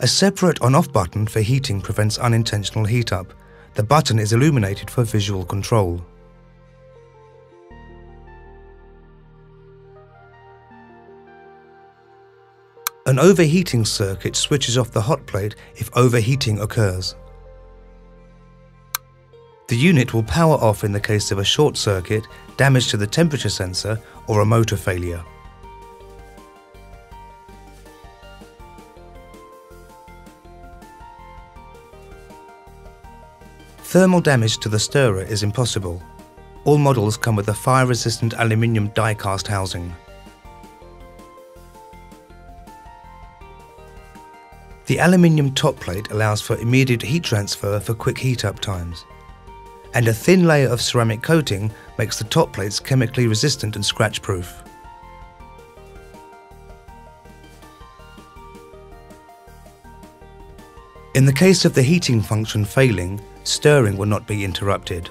A separate on-off button for heating prevents unintentional heat up. The button is illuminated for visual control. An overheating circuit switches off the hot plate if overheating occurs. The unit will power off in the case of a short circuit, damage to the temperature sensor or a motor failure. Thermal damage to the stirrer is impossible. All models come with a fire-resistant aluminium die-cast housing. The aluminium top plate allows for immediate heat transfer for quick heat up times. And a thin layer of ceramic coating makes the top plates chemically resistant and scratch In the case of the heating function failing, stirring will not be interrupted.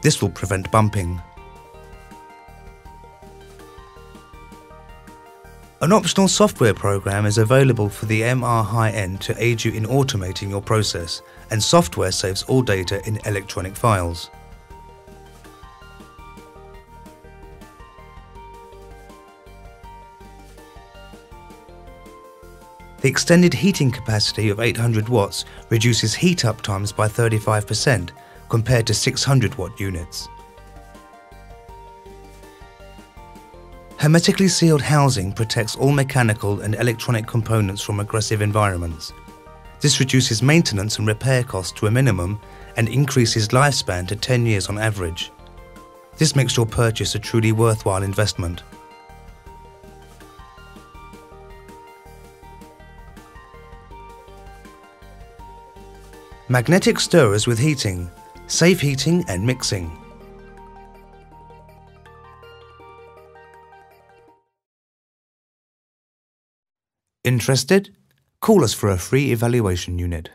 This will prevent bumping. An optional software program is available for the MR Hei-End to aid you in automating your process, and software saves all data in electronic files. The extended heating capacity of 800 watts reduces heat up times by 35% compared to 600 watt units. Hermetically sealed housing protects all mechanical and electronic components from aggressive environments. This reduces maintenance and repair costs to a minimum and increases lifespan to 10 years on average. This makes your purchase a truly worthwhile investment. Magnetic stirrers with heating, safe heating and mixing. Interested? Call us for a free evaluation unit.